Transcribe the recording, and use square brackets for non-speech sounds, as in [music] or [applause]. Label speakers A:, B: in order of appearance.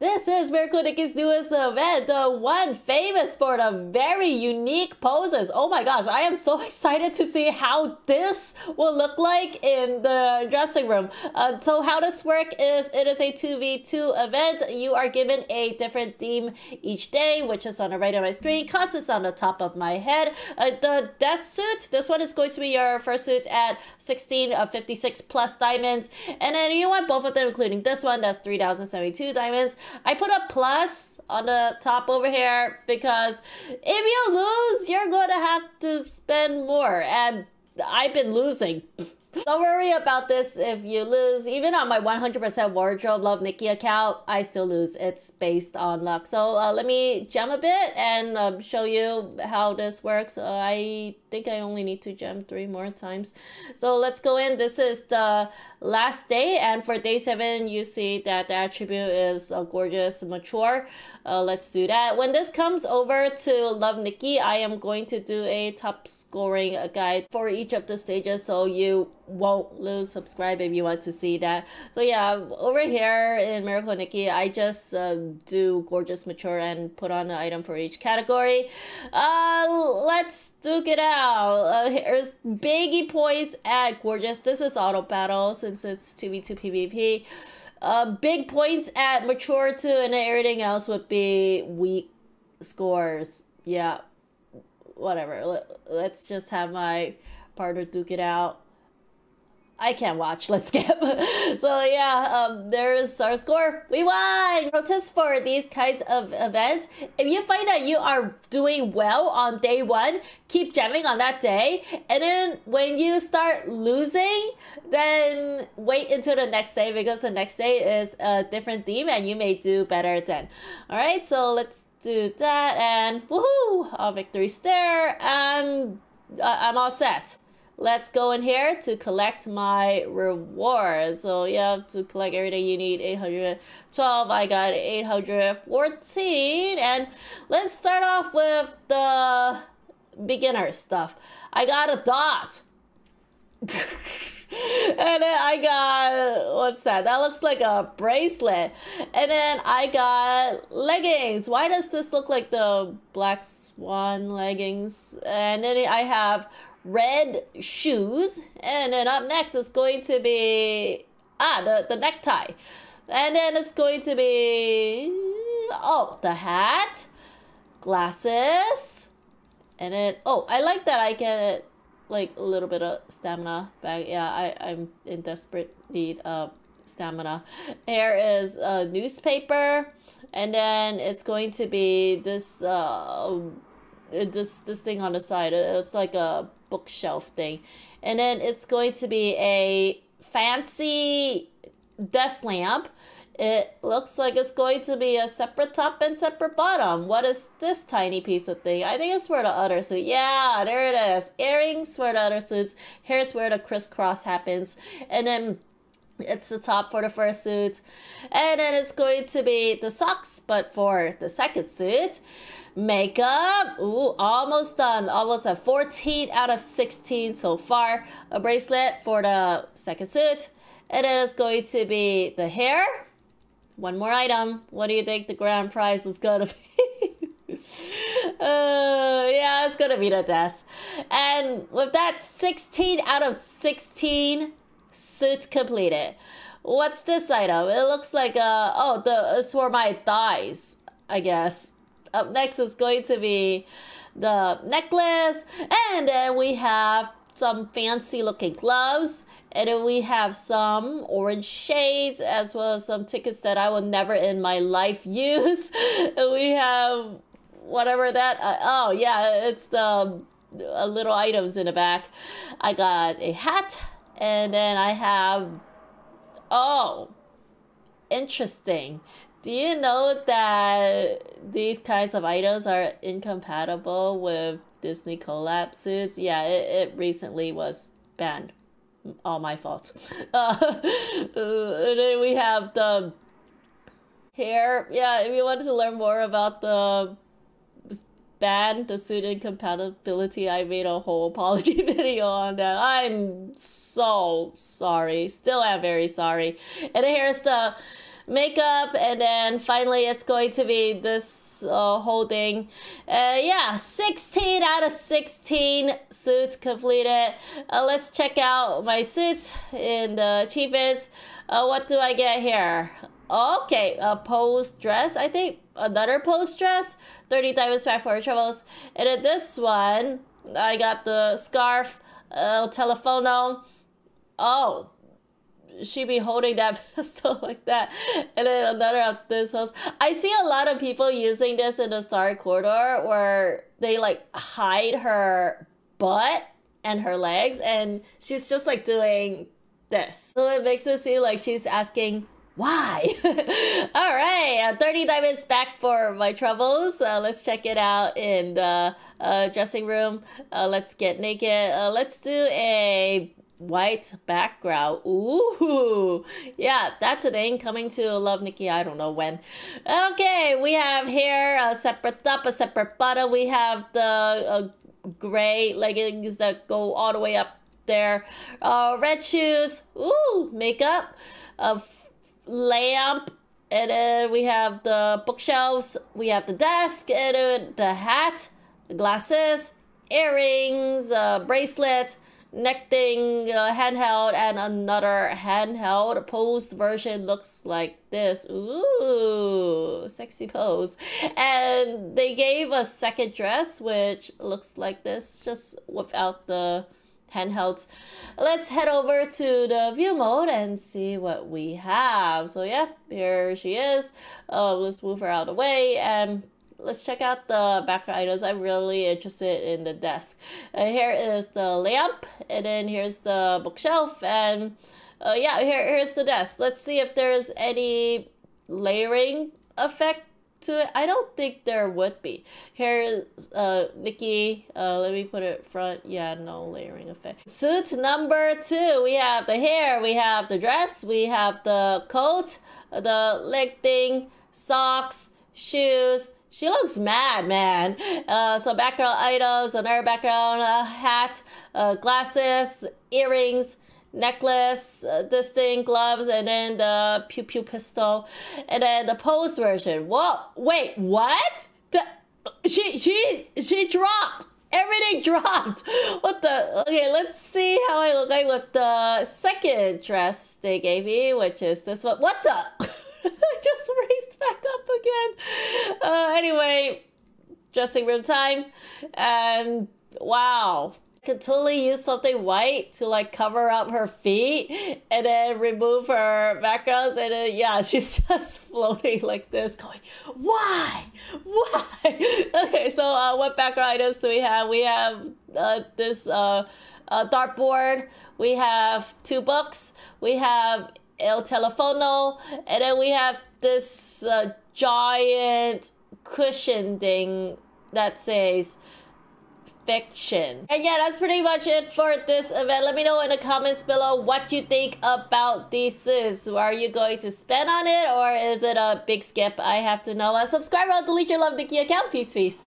A: This is Miracle Nikki's newest event, the one famous for the very unique poses. Oh my gosh, I am so [laughs] excited to see how this will look like in the dressing room. Uh, so how this work is, it is a 2v2 event. You are given a different theme each day, which is on the right of my screen. Is on the top of my head. Uh, the death suit, this one is going to be your first suit at 16 of 56 plus diamonds. And then you want both of them, including this one, that's 3072 diamonds. I put a plus on the top over here because if you lose, you're going to have to spend more. And I've been losing. Don't worry about this if you lose. Even on my 100% wardrobe love Nikki account, I still lose. It's based on luck. So uh, let me gem a bit and um, show you how this works. Uh, I think I only need to gem three more times. So let's go in. This is the last day. And for day seven, you see that the attribute is a gorgeous mature. Uh, let's do that. When this comes over to Love Nikki, I am going to do a top scoring guide for each of the stages so you won't lose subscribe if you want to see that. So yeah, over here in Miracle Nikki, I just uh, do gorgeous mature and put on an item for each category. Uh, let's duke it out. Uh, here's biggie points at gorgeous. This is auto battle since it's 2v2 PvP. Uh, big points at mature too and everything else would be weak scores. Yeah, whatever. Let's just have my partner duke it out. I can't watch. [laughs] Let's skip. [laughs] so yeah, um, there's our score. We won! Protest for these kinds of events. If you find that you are doing well on day one, keep jamming on that day. And then when you start losing, then wait until the next day because the next day is a different theme and you may do better then. Alright, so let's do that and woohoo! A victory stare and uh, I'm all set. Let's go in here to collect my reward. So yeah, to collect everything you need 812. I got 814. And let's start off with the beginner stuff. I got a dot. [laughs] and then I got, what's that? That looks like a bracelet. And then I got leggings. Why does this look like the Black Swan leggings? And then I have red shoes. And then up next is going to be, ah, the, the necktie. And then it's going to be, oh, the hat, glasses. And then, oh, I like that I get like a little bit of stamina back. Yeah, I, I'm in desperate need of stamina. Here is a newspaper. And then it's going to be this uh, Uh, this this thing on the side. Uh, it's like a bookshelf thing, and then it's going to be a fancy desk lamp. It looks like it's going to be a separate top and separate bottom. What is this tiny piece of thing? I think it's for the other suit. Yeah, there it is. Earrings for the other suits. Here's where the crisscross happens. And then it's the top for the first suit. And then it's going to be the socks, but for the second suit. Makeup, ooh, almost done. Almost a 14 out of 16 so far. A bracelet for the second suit. And then it's going to be the hair. One more item. What do you think the grand prize is going [laughs] to be? uh, yeah, it's going to be the desk. And with that, 16 out of 16 suits completed. What's this item? It looks like, uh, oh, the, it's for my thighs, I guess up next is going to be the necklace. And then we have some fancy looking gloves. And then we have some orange shades as well as some tickets that I will never in my life [laughs] use. and we have whatever that, uh, oh yeah, it's the uh, little items in the back. I got a hat and then I have, oh, interesting. Do you know that these kinds of items are incompatible with Disney collab suits? Yeah, it, it recently was banned. All my fault. Uh, [laughs] and then we have the hair. Yeah, if you wanted to learn more about the ban the suit incompatibility, I made a whole apology [laughs] video on that. I'm so sorry. Still am very sorry. And here's the makeup, and then finally it's going to be this uh, whole thing. Uh, yeah, 16 out of 16 suits completed. Uh, let's check out my suits in the achievements. Uh, what do I get here? Okay, a post dress, I think. Another post dress. 30 diamonds back for troubles. And then this one, I got the scarf, uh, telefono. Oh, she be holding that [laughs] pistol like that. And then another of this house. I see a lot of people using this in the Star Corridor where they like hide her butt and her legs and she's just like doing this. So it makes it seem like she's asking, why? [laughs] All right, uh, 30 diamonds back for my troubles. Uh, let's check it out in the uh, dressing room. Uh, let's get naked. Uh, let's do a white background. Ooh, [laughs] yeah, that's a thing coming to Love Nikki. I don't know when. Okay, we have here a separate top, a separate bottom. We have the uh, gray leggings that go all the way up there. Uh, red shoes. Ooh, makeup. A lamp. And then we have the bookshelves. We have the desk and the hat, glasses, earrings, uh, bracelet neck thing, uh, handheld, and another handheld. Posed version looks like this. Ooh, sexy pose. And they gave a second dress, which looks like this, just without the handhelds. Let's head over to the view mode and see what we have. So yeah, here she is. Uh, let's move her out of the way and let's check out the background items. I'm really interested in the desk. Uh, here is the lamp, and then here's the bookshelf, and uh, yeah, here, here's the desk. Let's see if there's any layering effect to it. I don't think there would be. Here's uh, Nikki. Uh, let me put it front. Yeah, no layering effect. Suit number two. We have the hair. We have the dress. We have the coat, the leg thing, socks, shoes, she looks mad, man. Uh, so background items, another background uh, hat, uh, glasses, earrings, necklace, uh, this thing, gloves, and then the pew pew pistol, and then the pose version. Whoa, wait, what? The, she she she dropped. Everything [laughs] dropped. What the? Okay, let's see how I look like with the second dress they gave me, which is this one. What the? [laughs] I just raised back up again. Uh, anyway, dressing room time. And wow. Could totally use something white to like cover up her feet and then remove her backgrounds and then yeah [laughs] she's just floating like this going why? Why? [laughs] Okay so uh, what background items do we have? We have uh, this uh, uh, dartboard. We have two books. We have El Telefono, and then we have this uh, giant cushion thing that says fiction. And yeah, that's pretty much it for this event. Let me know in the comments below what you think about these Are you going to spend on it or is it a big skip? I have to know. Uh, subscribe or delete your Love Nikki account. Peace, peace.